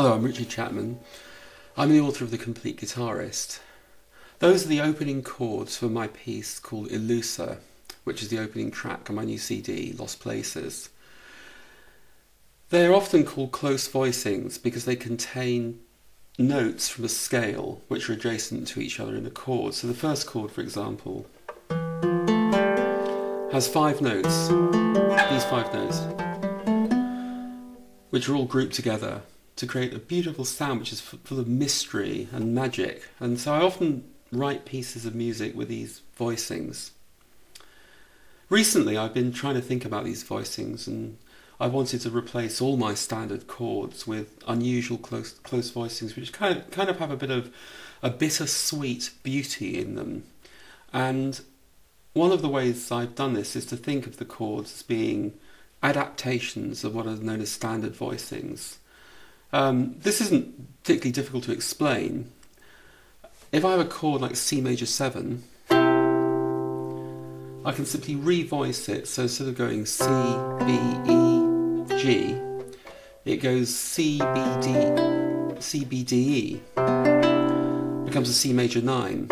Hello, I'm Richard Chapman. I'm the author of The Complete Guitarist. Those are the opening chords for my piece called Illusa, which is the opening track on my new CD, Lost Places. They are often called close voicings because they contain notes from a scale which are adjacent to each other in a chord. So the first chord, for example, has five notes, these five notes, which are all grouped together to create a beautiful sound which is full of mystery and magic. And so I often write pieces of music with these voicings. Recently, I've been trying to think about these voicings and I wanted to replace all my standard chords with unusual close close voicings, which kind of kind of have a bit of a bittersweet beauty in them. And one of the ways I've done this is to think of the chords as being adaptations of what are known as standard voicings. Um, this isn't particularly difficult to explain. If I have a chord like C major 7, I can simply revoice it, so instead of going C, B, E, G, it goes C, B, D, C, B, D, E. becomes a C major 9.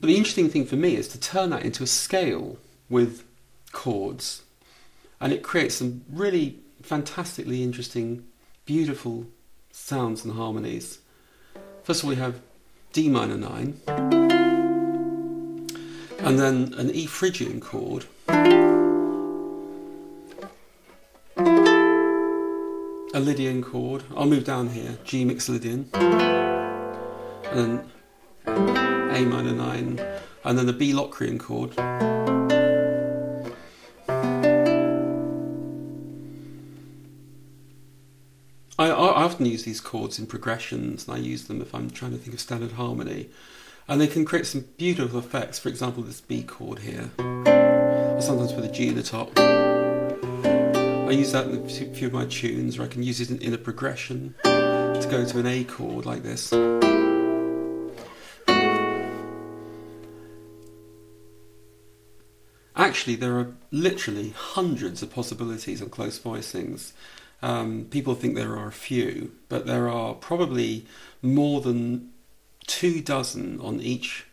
But the interesting thing for me is to turn that into a scale with chords, and it creates some really fantastically interesting, beautiful sounds and harmonies. First of all, we have D minor 9, and then an E Phrygian chord. A Lydian chord. I'll move down here. G Mixolydian. And then A minor 9. And then the B Locrian chord. Often use these chords in progressions, and I use them if I'm trying to think of standard harmony. And they can create some beautiful effects. For example, this B chord here, I sometimes put a G in the top. I use that in a few of my tunes, or I can use it in, in a progression to go to an A chord like this. Actually, there are literally hundreds of possibilities on close voicings. Um, people think there are a few, but there are probably more than two dozen on each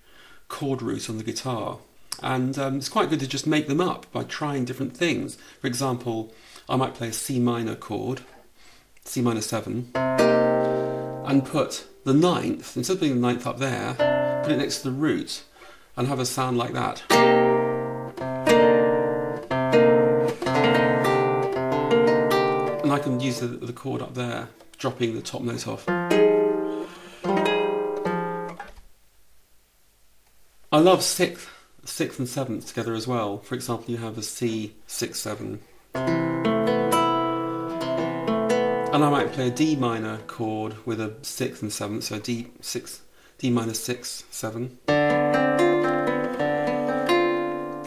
chord root on the guitar. And um, it's quite good to just make them up by trying different things. For example, I might play a C minor chord, C minor 7, and put the ninth, instead of putting the ninth up there, put it next to the root and have a sound like that. I can use the, the chord up there, dropping the top note off. I love sixth, sixth and seventh together as well. For example, you have a C six seven, and I might play a D minor chord with a sixth and seventh, so D six, D minor six seven.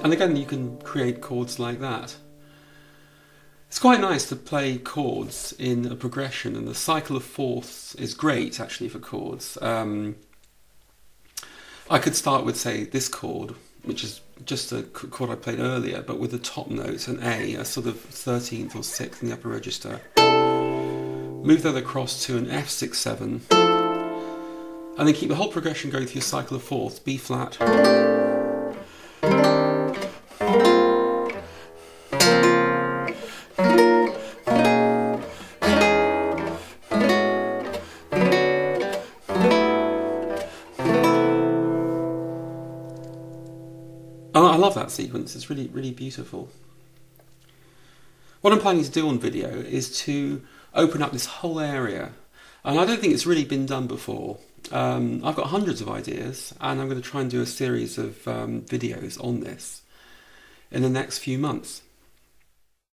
And again, you can create chords like that. It's quite nice to play chords in a progression, and the cycle of fourths is great actually for chords. Um, I could start with, say, this chord, which is just a chord I played earlier, but with the top note, an A, a sort of 13th or 6th in the upper register. Move that across to an F6-7, and then keep the whole progression going through a cycle of fourths, B flat, I love that sequence, it's really, really beautiful. What I'm planning to do on video is to open up this whole area, and I don't think it's really been done before. Um, I've got hundreds of ideas, and I'm going to try and do a series of um, videos on this in the next few months.